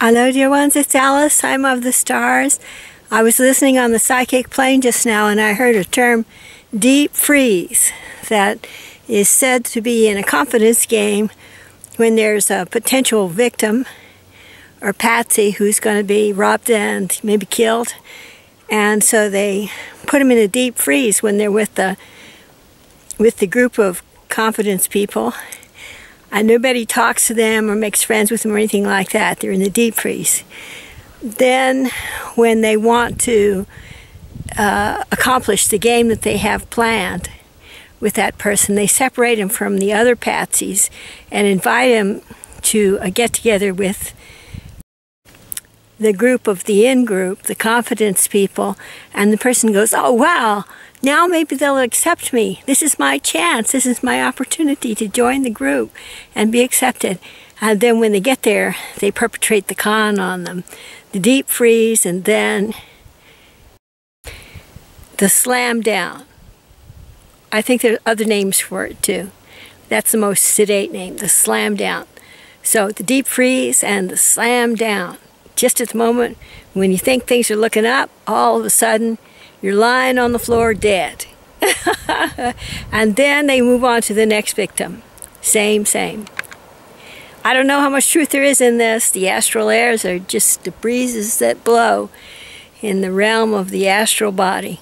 Hello, dear ones. It's Alice. I'm of the stars. I was listening on the psychic plane just now and I heard a term, deep freeze, that is said to be in a confidence game when there's a potential victim or patsy who's going to be robbed and maybe killed. And so they put them in a deep freeze when they're with the with the group of confidence people and nobody talks to them or makes friends with them or anything like that. They're in the deep freeze. Then, when they want to uh, accomplish the game that they have planned with that person, they separate them from the other patsies and invite them to a get together with the group of the in group, the confidence people, and the person goes, Oh, wow, now maybe they'll accept me. This is my chance. This is my opportunity to join the group and be accepted. And then when they get there, they perpetrate the con on them. The deep freeze and then the slam down. I think there are other names for it too. That's the most sedate name, the slam down. So the deep freeze and the slam down. Just at the moment when you think things are looking up, all of a sudden you're lying on the floor dead. and then they move on to the next victim. Same, same. I don't know how much truth there is in this. The astral airs are just the breezes that blow in the realm of the astral body.